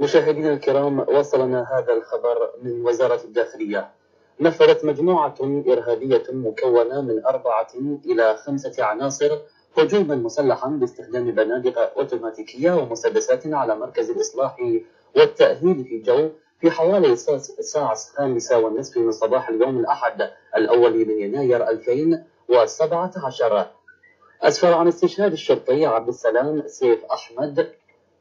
مشاهدينا الكرام وصلنا هذا الخبر من وزارة الداخلية. نفذت مجموعة إرهابية مكونة من أربعة إلى خمسة عناصر هجوما مسلحا باستخدام بنادق أوتوماتيكية ومسدسات على مركز الإصلاح والتأهيل في الجو في حوالي الساعة الخامسة والنصف من صباح اليوم الأحد الأول من يناير 2017 أسفر عن استشهاد الشرطي عبد السلام سيف أحمد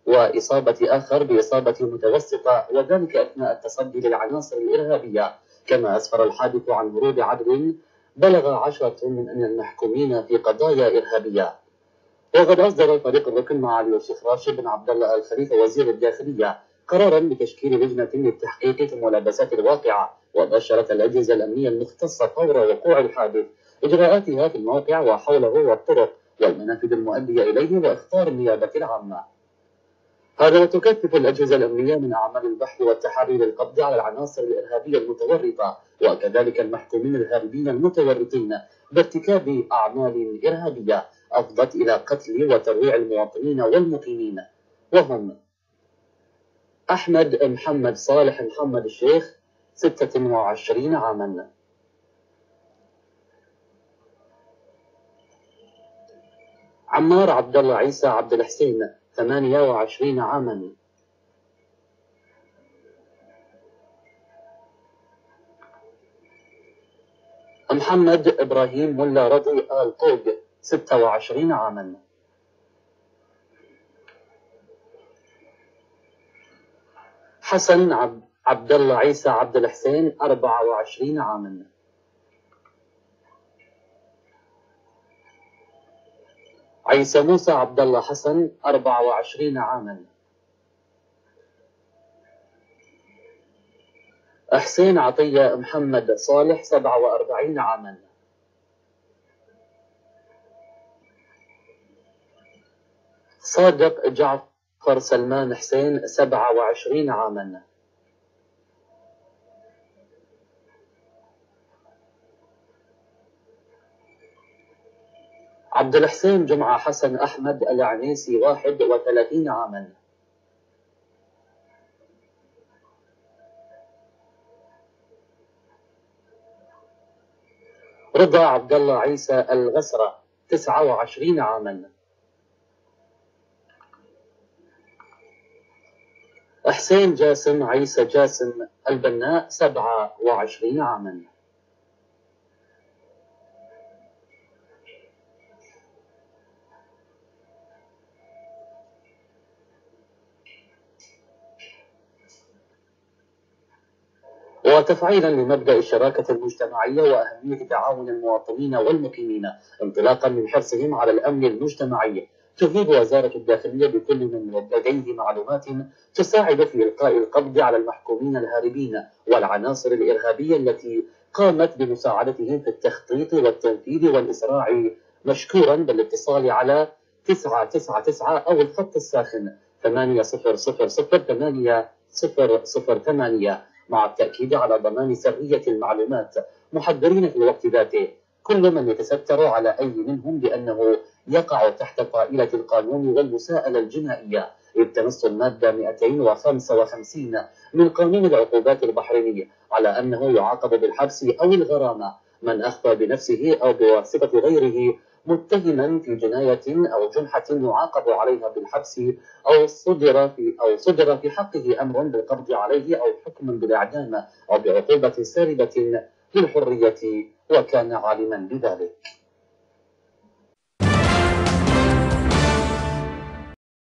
وإصابة آخر بإصابة متوسطة وذلك أثناء التصدي للعناصر الإرهابية. كما أسفر الحادث عن هروب عدد بلغ عشرة من المحكومين في قضايا إرهابية. وقد أصدر فريق الركن معالي الشيخ راشد بن عبد الله الخليفة وزير الداخلية قرارا بتشكيل لجنة للتحقيق في الملابسات الواقعة وبشرت الأجهزة الأمنية المختصة فور وقوع الحادث إجراءاتها في الموقع وحوله والطرق والمنافذ المؤدية إليه وإخطار النيابة العامة. هذا وتكثف الأجهزة الأمنية من أعمال البحث والتحري للقبض على العناصر الإرهابية المتورطة وكذلك المحكومين الهاربين المتورطين بارتكاب أعمال إرهابية أفضت إلى قتل وترويع المواطنين والمقيمين. وهم أحمد محمد صالح محمد الشيخ 26 عاما. عمار عبد الله عيسى عبد الحسين 28 عاما. محمد إبراهيم ملا رضي آل طوق 26 عاما. حسن عبد الله عيسى عبد الحسين 24 عاما. عيسى موسى عبد الله حسن 24 عاما. حسين عطية محمد صالح 47 عاما. صادق جعفر سلمان حسين 27 عاما. عبد الحسين جمعة حسن أحمد العنيسي 31 عاما. رضا عبد الله عيسى الغسرة 29 عاما. حسين جاسم عيسى جاسم البناء 27 عاما. وتفعيلا لمبدأ الشراكة المجتمعية وأهمية تعاون المواطنين والمقيمين انطلاقا من حرصهم على الأمن المجتمعي. تفيد وزارة الداخلية بكل من لديه معلومات تساعد في إلقاء القبض على المحكومين الهاربين والعناصر الإرهابية التي قامت بمساعدتهم في التخطيط والتنفيذ والإسراع مشكورا بالاتصال على 999 أو الخط الساخن 8000 8008 مع التأكيد على ضمان سرية المعلومات محذرين في الوقت ذاته. كل من يتستر على أي منهم بأنه يقع تحت طائلة القانون والمساءلة الجنائية. إذ تنص المادة 255 من قانون العقوبات البحريني على أنه يعاقب بالحبس أو الغرامة. من أخفى بنفسه أو بواسطة غيره متهما في جناية أو جنحة يعاقب عليها بالحبس أو صدر في أو صدر في حقه أمر بالقبض عليه أو حكم بالإعدام أو بعقوبة سالبة للحرية وكان عالما بذلك.